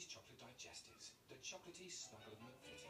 chocolate digestives. The chocolatey snuggle of McVitie's.